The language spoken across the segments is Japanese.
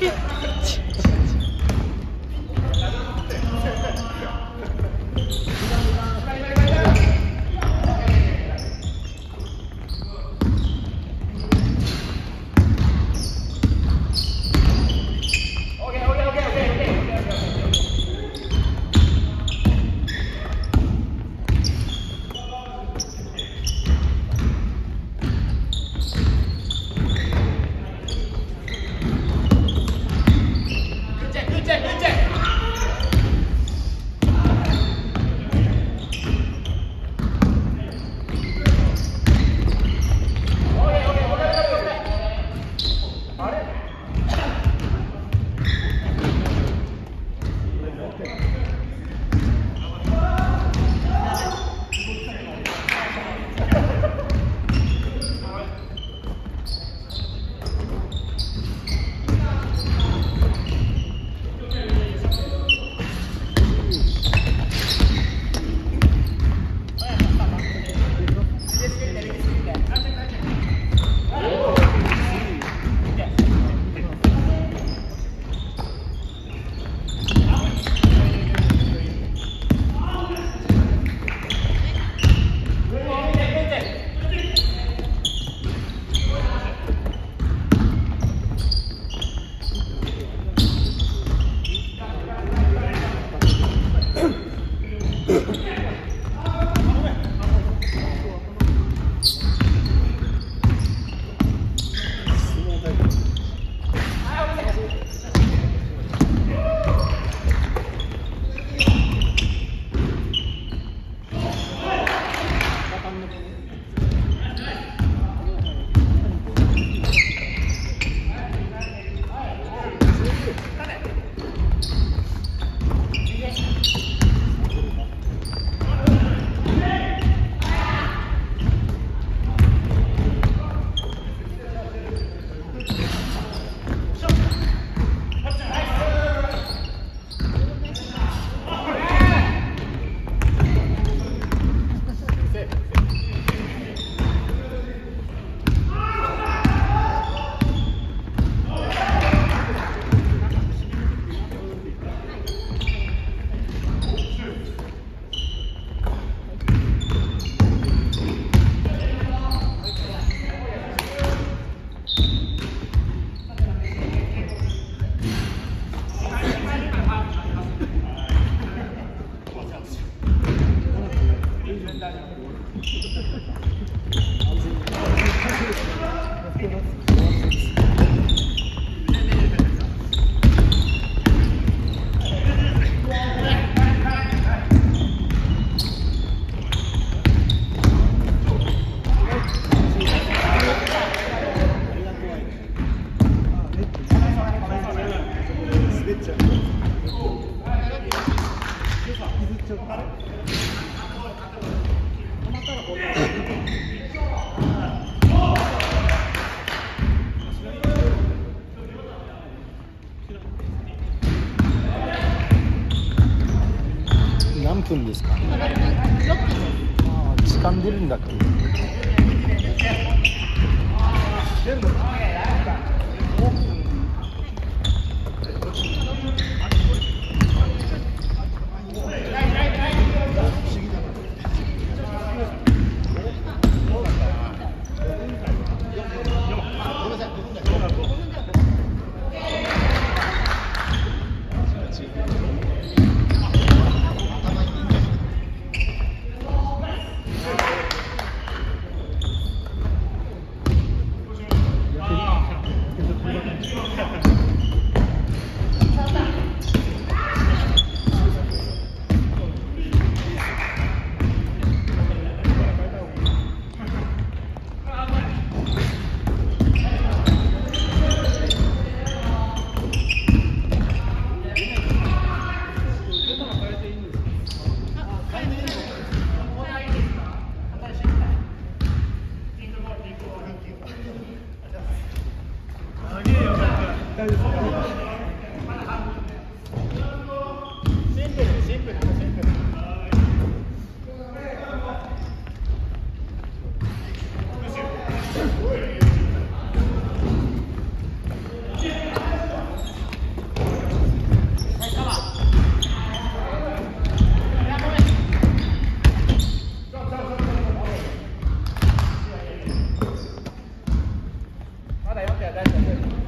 别。何分ですか？6分ですあ時間出るんだ。から that, that's a good one.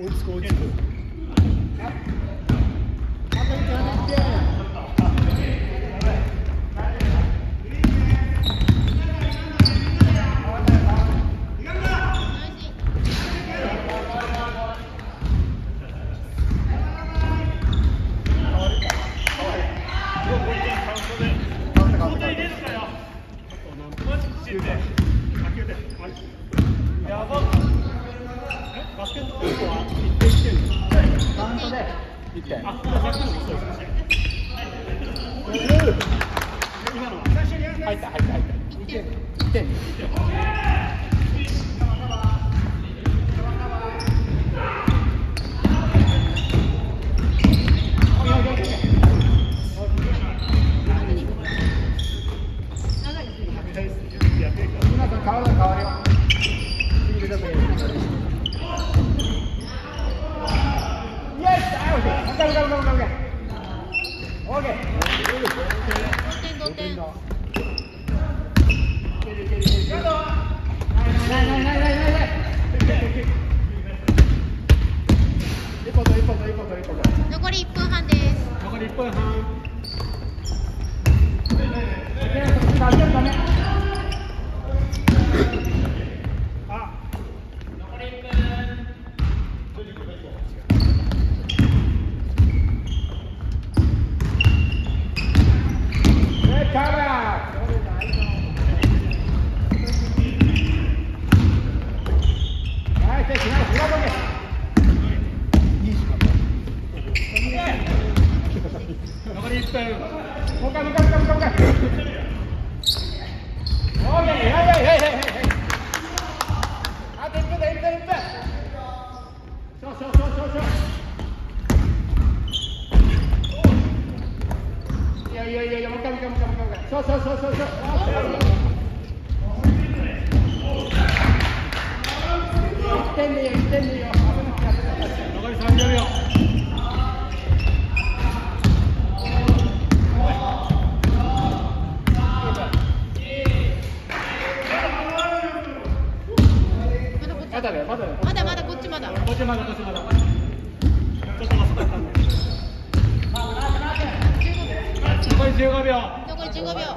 追いつく追いつく。Thank you. 1点入った入った入った。点点 up そうそうそうそうそう。秒。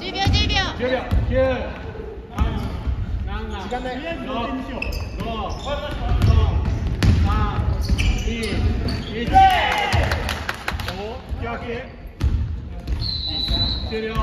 秒秒秒。時間ない六終了